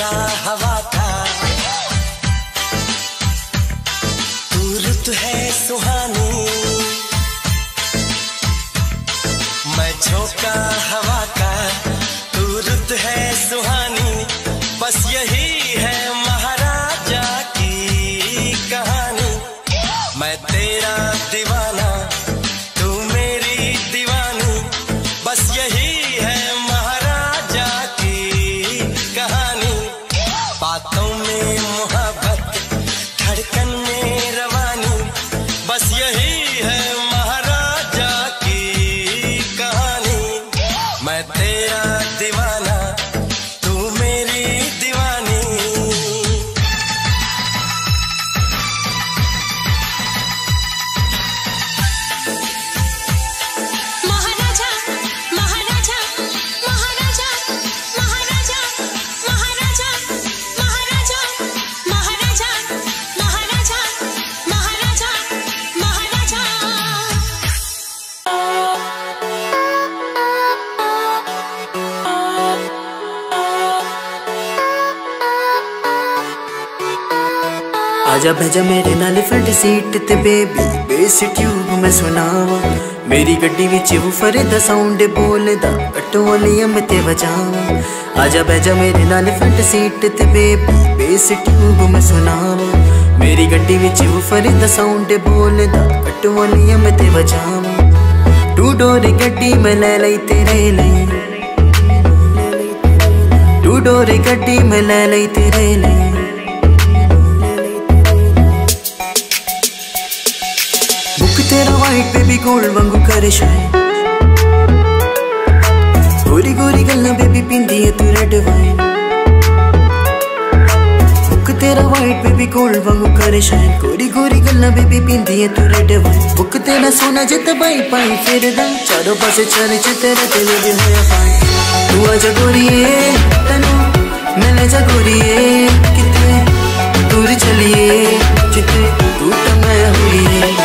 नाल हवा था। तू रुत है सुहानी। मैं दीवाना सुनावा मेरी गड्डी विच वूफर दा साउंड बोलदा कट्टो वॉल्यूम ते बजावा आजा भेजा मेरे नाल फ्रंट सीट ते बेबी बेस ट्यूब मैं सुनावा मेरी गड्डी विच वूफर दा साउंड बोलदा कट्टो वॉल्यूम ते बजावा टू डोर गड्डी मैं ले लई तेरे लिए डोरे गड्डी में ले ली तेरे लिए बुक तेरा वाइट बेबी गोल वांगू करे शाय। गोरी गोरी गल्ला बेबी पिंदी है तू रेड वाइन बुक तेरा वाइट बेबी गोल वांगू करे शाइन गोरी गोरी गल्ला बेबी पिंदी है तू रेड वाइन बुक तेरा सोना जित बाई पाई फिर दा चारों पासे चले चे तेरे दिल भी होया फाइन तू आज गोरी है तनु मैंने ले जा गोरिए कितने दूर चलिए, जितने टूट मैं हुई। है